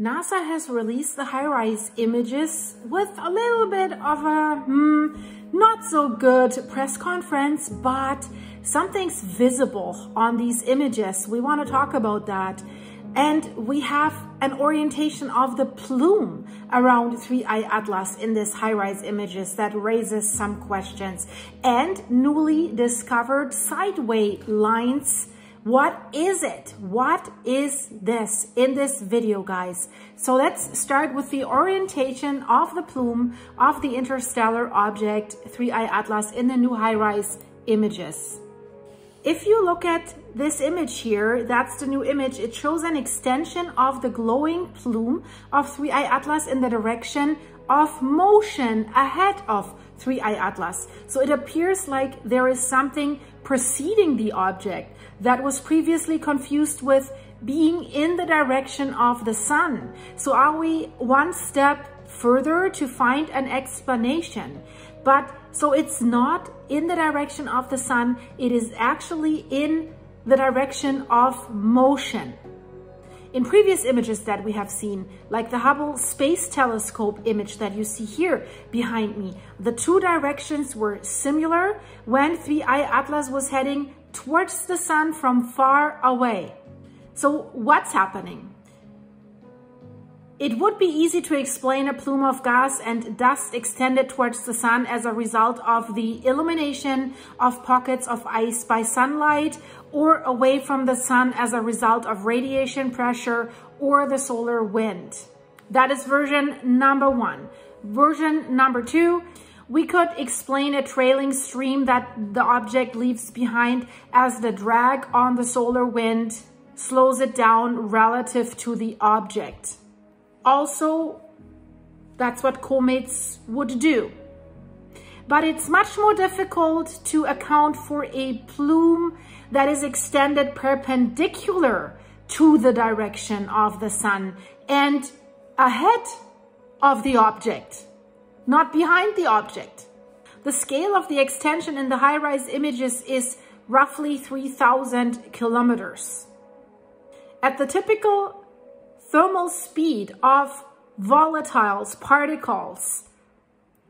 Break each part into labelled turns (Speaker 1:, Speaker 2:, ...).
Speaker 1: NASA has released the HiRISE images with a little bit of a hmm, not so good press conference, but something's visible on these images. We want to talk about that. And we have an orientation of the plume around 3I Atlas in this HiRISE images that raises some questions. And newly discovered sideway lines what is it? What is this in this video, guys? So let's start with the orientation of the plume of the interstellar object 3I Atlas in the new HiRISE images. If you look at this image here, that's the new image, it shows an extension of the glowing plume of 3I Atlas in the direction of motion ahead of 3I Atlas. So it appears like there is something preceding the object that was previously confused with being in the direction of the sun. So are we one step further to find an explanation? But so it's not in the direction of the sun, it is actually in the direction of motion. In previous images that we have seen, like the Hubble Space Telescope image that you see here behind me, the two directions were similar when 3I Atlas was heading towards the sun from far away. So what's happening? It would be easy to explain a plume of gas and dust extended towards the sun as a result of the illumination of pockets of ice by sunlight or away from the sun as a result of radiation pressure or the solar wind. That is version number one. Version number two, we could explain a trailing stream that the object leaves behind as the drag on the solar wind slows it down relative to the object. Also, that's what comets would do. But it's much more difficult to account for a plume that is extended perpendicular to the direction of the sun and ahead of the object not behind the object. The scale of the extension in the HiRISE images is roughly 3,000 kilometers. At the typical thermal speed of volatiles, particles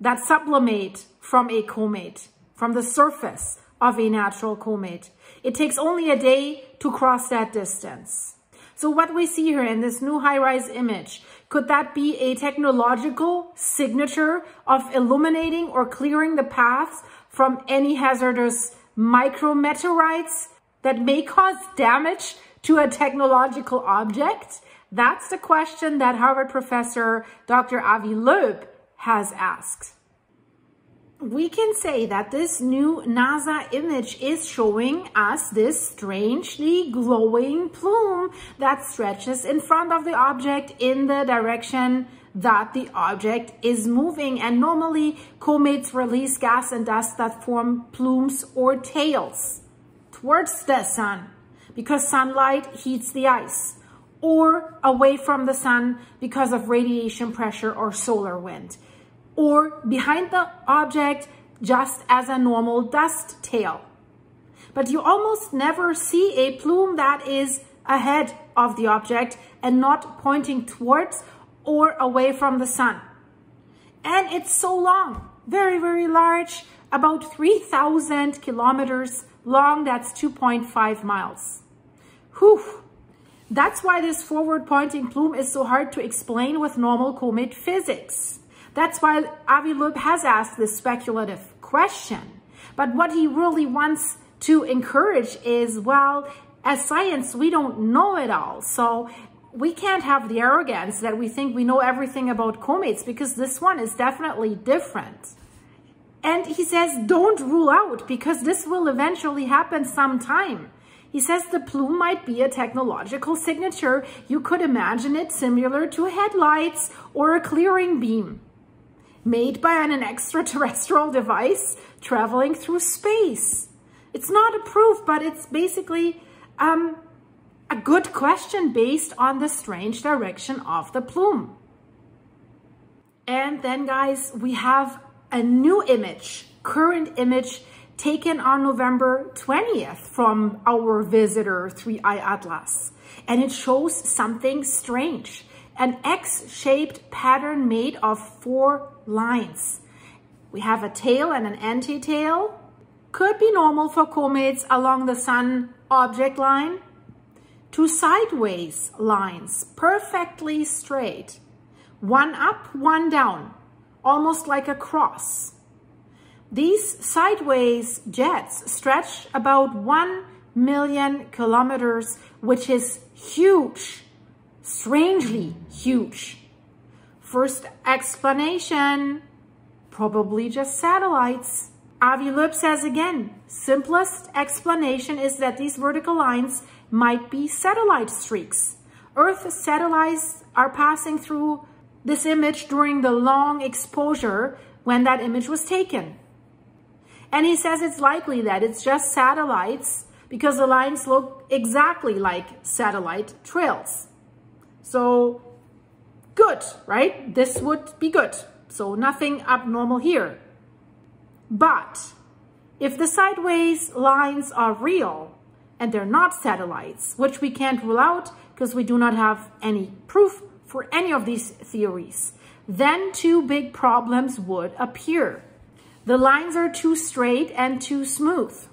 Speaker 1: that sublimate from a comet, from the surface of a natural comet, it takes only a day to cross that distance. So what we see here in this new HiRISE image, could that be a technological signature of illuminating or clearing the paths from any hazardous micrometeorites that may cause damage to a technological object? That's the question that Harvard professor Dr. Avi Loeb has asked we can say that this new NASA image is showing us this strangely glowing plume that stretches in front of the object in the direction that the object is moving. And normally comets release gas and dust that form plumes or tails towards the sun because sunlight heats the ice or away from the sun because of radiation pressure or solar wind or behind the object just as a normal dust tail. But you almost never see a plume that is ahead of the object and not pointing towards or away from the sun. And it's so long, very, very large, about 3,000 kilometers long, that's 2.5 miles. Whew. That's why this forward pointing plume is so hard to explain with normal comet physics. That's why Avi Loeb has asked this speculative question. But what he really wants to encourage is, well, as science, we don't know it all. So we can't have the arrogance that we think we know everything about comets because this one is definitely different. And he says, don't rule out because this will eventually happen sometime. He says the plume might be a technological signature. You could imagine it similar to headlights or a clearing beam made by an extraterrestrial device traveling through space. It's not a proof, but it's basically um, a good question based on the strange direction of the plume. And then guys, we have a new image, current image taken on November 20th from our visitor 3i Atlas. And it shows something strange. an X-shaped pattern made of four lines. We have a tail and an anti-tail. Could be normal for comets along the sun object line. Two sideways lines, perfectly straight. One up, one down, almost like a cross. These sideways jets stretch about 1 million kilometers, which is huge, strangely huge. First explanation, probably just satellites. Avi Loeb says again, simplest explanation is that these vertical lines might be satellite streaks. Earth satellites are passing through this image during the long exposure when that image was taken. And he says it's likely that it's just satellites because the lines look exactly like satellite trails. So good, right? This would be good. So nothing abnormal here. But if the sideways lines are real and they're not satellites, which we can't rule out because we do not have any proof for any of these theories, then two big problems would appear. The lines are too straight and too smooth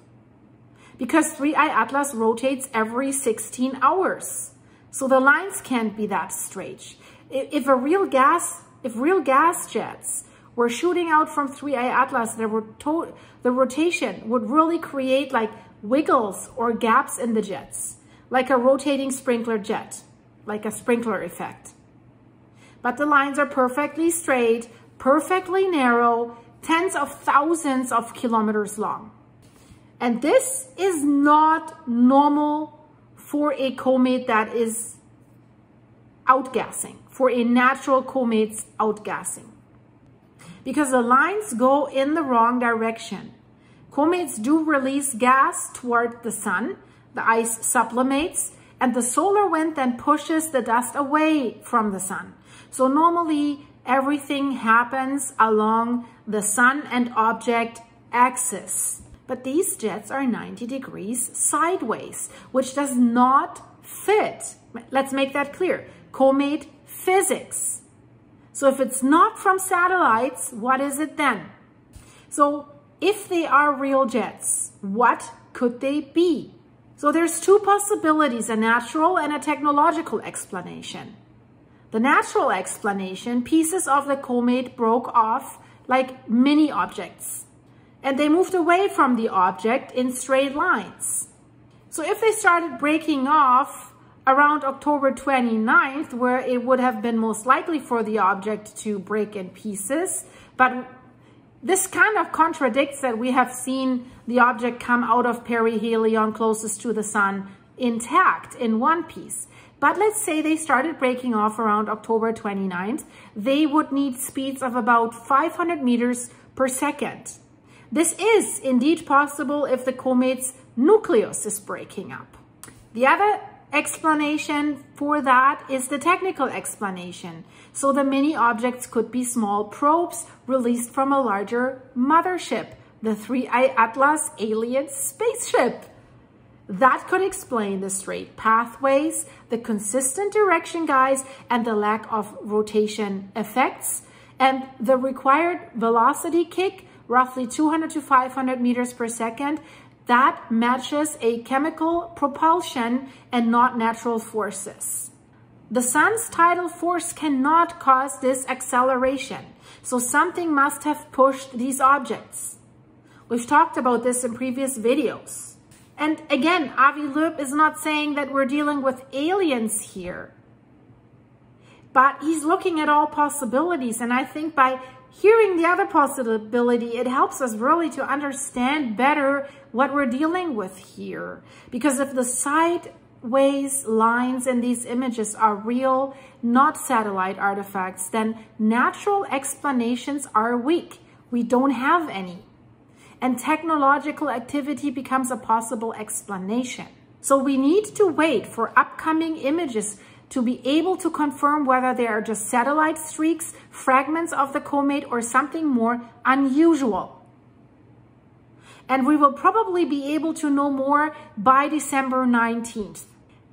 Speaker 1: because 3i Atlas rotates every 16 hours. So the lines can't be that straight. If a real gas, if real gas jets were shooting out from 3i Atlas, the, rotation would really create like wiggles or gaps in the jets, like a rotating sprinkler jet, like a sprinkler effect. But the lines are perfectly straight, perfectly narrow, tens of thousands of kilometers long. And this is not normal for a comet that is outgassing, for a natural comet's outgassing. Because the lines go in the wrong direction. Comets do release gas toward the sun, the ice sublimates, and the solar wind then pushes the dust away from the sun. So normally everything happens along the sun and object axis. But these jets are 90 degrees sideways, which does not fit. Let's make that clear. Comet physics. So if it's not from satellites, what is it then? So if they are real jets, what could they be? So there's two possibilities, a natural and a technological explanation. The natural explanation, pieces of the comet broke off like mini objects and they moved away from the object in straight lines. So if they started breaking off around October 29th, where it would have been most likely for the object to break in pieces, but this kind of contradicts that we have seen the object come out of perihelion closest to the sun intact in one piece. But let's say they started breaking off around October 29th. They would need speeds of about 500 meters per second. This is indeed possible if the comet's nucleus is breaking up. The other explanation for that is the technical explanation. So the mini objects could be small probes released from a larger mothership, the 3i Atlas alien spaceship. That could explain the straight pathways, the consistent direction guides, and the lack of rotation effects, and the required velocity kick, roughly 200 to 500 meters per second, that matches a chemical propulsion and not natural forces. The sun's tidal force cannot cause this acceleration, so something must have pushed these objects. We've talked about this in previous videos. And again, Avi Loeb is not saying that we're dealing with aliens here. But he's looking at all possibilities. And I think by hearing the other possibility, it helps us really to understand better what we're dealing with here. Because if the sideways lines in these images are real, not satellite artifacts, then natural explanations are weak. We don't have any and technological activity becomes a possible explanation. So we need to wait for upcoming images to be able to confirm whether they are just satellite streaks, fragments of the comet, or something more unusual. And we will probably be able to know more by December 19th.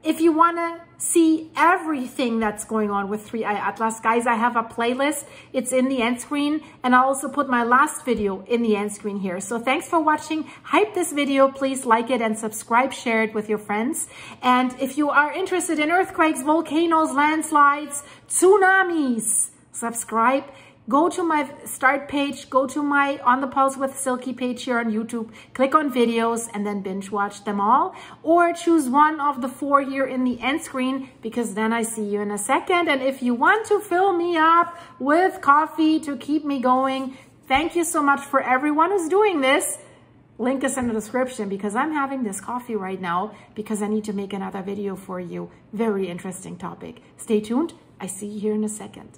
Speaker 1: If you want to see everything that's going on with 3i Atlas, guys, I have a playlist. It's in the end screen and I'll also put my last video in the end screen here. So thanks for watching. Hype this video. Please like it and subscribe, share it with your friends. And if you are interested in earthquakes, volcanoes, landslides, tsunamis, subscribe go to my start page, go to my On the Pulse with Silki page here on YouTube, click on videos and then binge watch them all or choose one of the four here in the end screen because then I see you in a second. And if you want to fill me up with coffee to keep me going, thank you so much for everyone who's doing this. Link is in the description because I'm having this coffee right now because I need to make another video for you. Very interesting topic. Stay tuned. I see you here in a second.